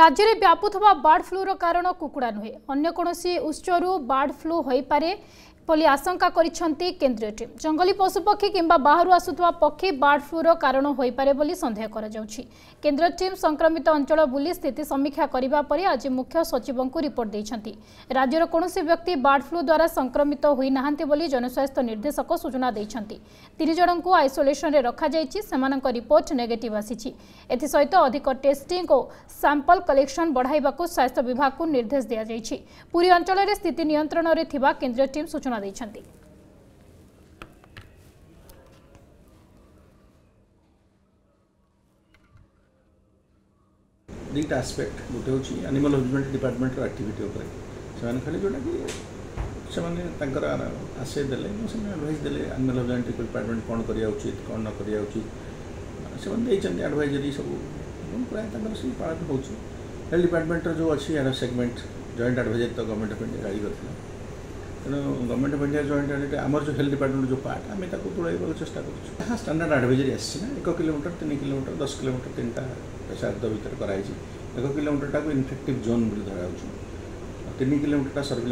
রাজ্যে ব্যাপুথা bird floor কারণ কুকুড়া নুহে অন্য কোণী উৎসর বার্ড ফ্লু হয়ে পড়ে বলে আশঙ্কা করেছেন কেন্দ্রীয় টিম জঙ্গলি পশুপক্ষী কিংবা বাহু আসুথা পক্ষী বার্ড ফ্লুর কারণ হয়ে বলে সন্দেহ করা যাচ্ছে কেন্দ্রীয় টিম সংক্রমিত অঞ্চল বুলি স্থিতি সমীক্ষা করা পরে আজ মুখ্য সচিব রিপোর্ট দিয়েছেন রাজ্যর কৌশি ব্যক্তি বার্ড ফ্লু দ্বারা সংক্রমিত হয়ে না বলে জনস্বাস্থ্য নির্দেশক সূচনা দিয়েছেন তিনজন আইসোলেসনে রখাযাই সে রিপোর্ট নেগেটিভ আসিছে এসহ অধিক টেস্টিং ও স্যাম্পল কলেকশন বড়াইবা স্বাস্থ্য বিভাগ নির্দেশ দিয়া যাই পুরী অঞ্চলের স্থিতি নিয়ন্ত্রণের কেন্দ্রীয় টিম সূচনা ସୂଚନା ଦେଇଛନ୍ତି ଦୁଇଟା ଆସ୍ପେକ୍ଟ ଗୋଟେ ହେଉଛି ଆନିମାଲ୍ ହଜବେଣ୍ଡ ଡିପାର୍ଟମେଣ୍ଟର ଆକ୍ଟିଭିଟି ଉପରେ ସେମାନେ ଖାଲି ଯେଉଁଟାକି ସେମାନେ ତାଙ୍କର ଆସେ ଦେଲେ ସେମାନେ ଆଡ଼ଭାଇସ୍ ଦେଲେ ଆନିମାଲ୍ ହଜବେଣ୍ଡ ଡିପାର୍ଟମେଣ୍ଟ କ'ଣ କରିବା ଉଚିତ କ'ଣ ନ କରିବା ଉଚିତ ସେମାନେ ଦେଇଛନ୍ତି ଆଡ଼ଭାଇଜରୀ ସବୁ ଏବଂ ପ୍ରାୟ ତାଙ୍କର ସେଇ ପାଳନ ହେଉଛି ହେଲ୍ଥ ଡିପାର୍ଟମେଣ୍ଟର ଯେଉଁ ଅଛି ଏହାର ସେଗମେଣ୍ଟ ଜଏଣ୍ଟ ଆଡ଼ଭାଇଜରୀ ତ ଗଭର୍ଣ୍ଣମେଣ୍ଟ ଅଫ୍ ଇଣ୍ଡିଆ ଜାରି କରିଥିଲା ᱱᱚᱢ ᱜᱚᱵᱚᱨᱱᱢᱮᱱᱴ ᱵᱚᱱᱡᱟᱥᱚᱱᱴ ᱨᱮ ᱛᱮ ᱮᱢᱚᱨᱡᱮᱱᱥᱤ ᱦᱮᱞᱛᱷ ডিপᱟᱨᱴᱢᱮᱱᱴ ᱡᱚ ᱯᱟᱴ ᱟᱢᱮ ᱛᱟᱠᱚ ᱛᱩᱲᱟᱹᱭ ᱵᱚᱞᱚ ᱪᱮᱥᱴᱟ ᱠᱚ ᱥᱴᱮᱱᱰᱟᱨᱰ ᱮᱰᱵᱟᱭᱡᱟᱨᱤ ᱟᱥᱪᱷᱮ ᱱᱟ 1 ᱠᱤᱞᱚᱢᱤᱴᱚᱨ 3 ᱠᱤᱞᱚᱢᱤᱴᱚᱨ 10 ᱠᱤᱞᱚᱢᱤᱴᱚᱨ ᱛᱤᱱᱟ ᱯᱨᱟᱥᱟᱫ ᱫᱚ ᱵᱤᱛᱨ ᱠᱚᱨᱟᱭᱤᱡᱤ 1 ᱠᱤᱞᱚᱢᱤᱴᱚᱨ ᱴᱟᱠᱚ ᱤᱱᱯᱮᱠᱴᱤᱵ ᱡᱚᱱ ᱵᱤᱨᱫᱷᱟᱨᱟᱣ ᱪᱩ 3 ᱠᱤᱞᱚᱢᱤᱴᱚᱨ ᱴᱟ ᱥᱟᱨᱵᱮ